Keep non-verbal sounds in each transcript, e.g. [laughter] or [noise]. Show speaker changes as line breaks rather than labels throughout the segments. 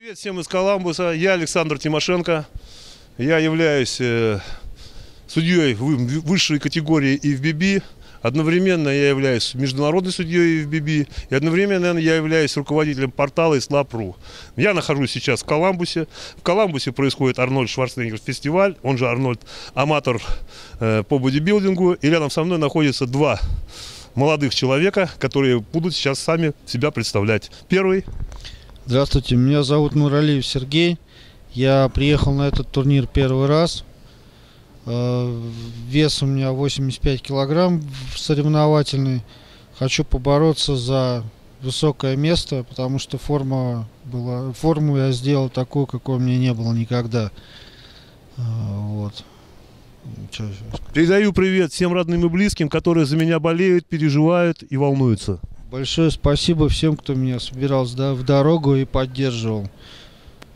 Привет всем из Коламбуса. Я Александр Тимошенко. Я являюсь э, судьей вы- высшей категории ИФББ. Одновременно я являюсь международной судьей ИФББ. И одновременно я являюсь руководителем портала Ислап.ру. Я нахожусь сейчас в Коламбусе. В Коламбусе происходит Арнольд Шварценеггер фестиваль, он же Арнольд аматор э, по бодибилдингу. И рядом со мной находятся два молодых человека, которые будут сейчас сами себя представлять. Первый
Здравствуйте, меня зовут Нуралиев Сергей. Я приехал на этот турнир первый раз. Э, Вес у меня 85 килограмм соревновательный. Хочу побороться за высокое место, потому что форма была, форму я сделал такую, какой у меня не было никогда. Э, Вот.
Передаю привет всем родным и близким, которые за меня болеют, переживают и волнуются.
Большое спасибо всем, кто меня собирал в дорогу и поддерживал.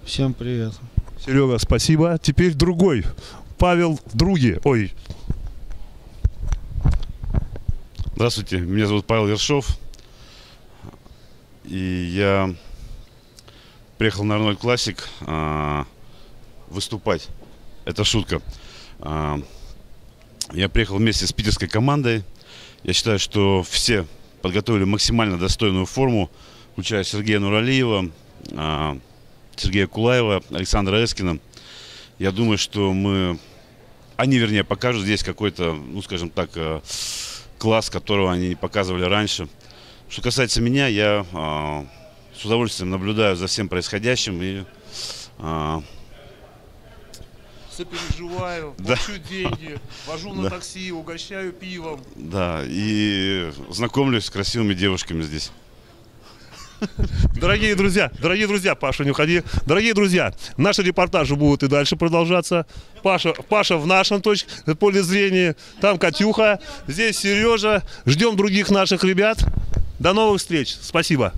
Всем привет.
Серега, спасибо. Теперь другой. Павел Други. Ой,
Здравствуйте, меня зовут Павел Ершов. И я приехал на Арнольд Классик а, выступать. Это шутка. А, я приехал вместе с питерской командой. Я считаю, что все подготовили максимально достойную форму, включая Сергея Нуралиева, а, Сергея Кулаева, Александра Эскина. Я думаю, что мы... Они, вернее, покажут здесь какой-то, ну, скажем так, а, класс, которого они не показывали раньше. Что касается меня, я а, с удовольствием наблюдаю за всем происходящим и а,
сопереживаю, [laughs]
Да.
плачу деньги, вожу на
Да.
такси, угощаю пивом.
да, и знакомлюсь с красивыми девушками здесь. [laughs]
Дорогие друзья, дорогие друзья, Паша, не уходи. Дорогие друзья, наши репортажи будут и дальше продолжаться. Паша, Паша в нашем точке, поле зрения. Там Катюха, здесь Сережа. Ждем других наших ребят. До новых встреч. Спасибо.